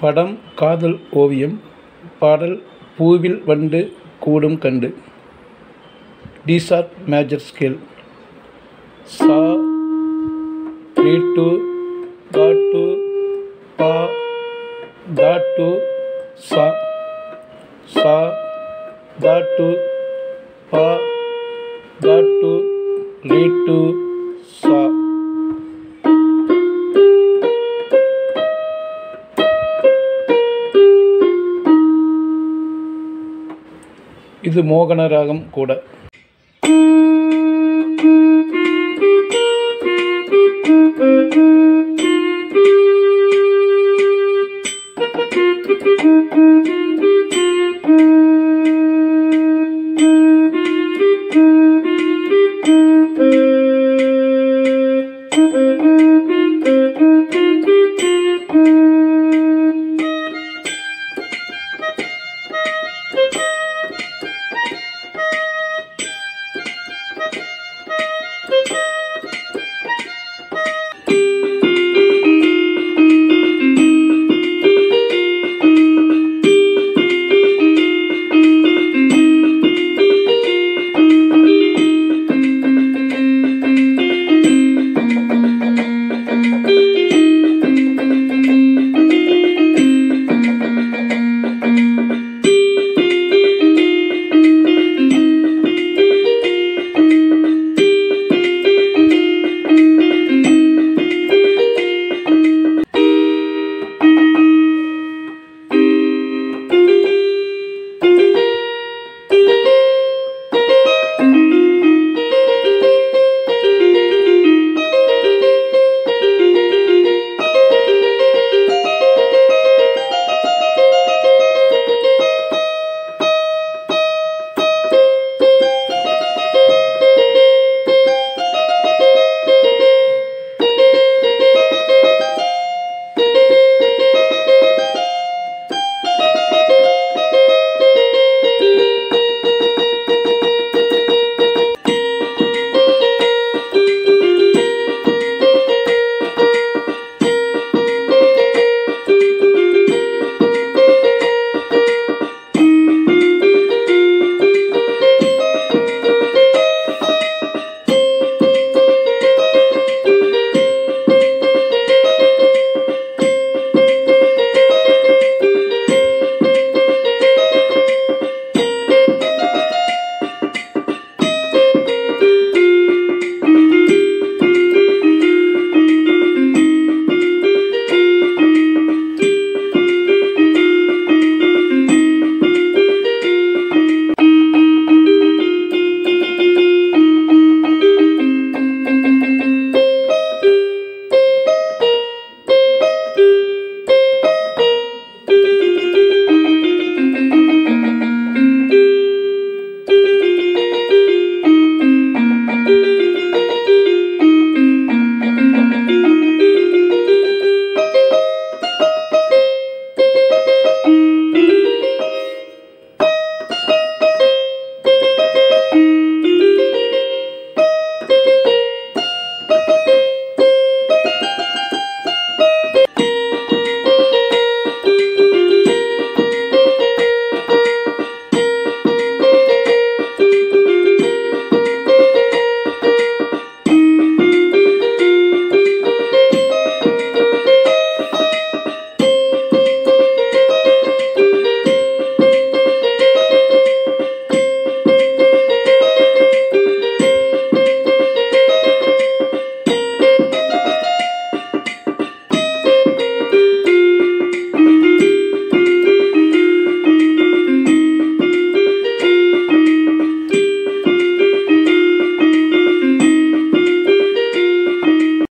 படம் காதல் ஓவியம் பாடல் பூவில் வண்டு கூடும் கண்டு. டி மேஜர் ஸ்கேல் சா த்ரீ டு கா டு பா கா டு சா. சா கா டு பா கா டு ரீ டூ இது மோகன ராகம் கூட.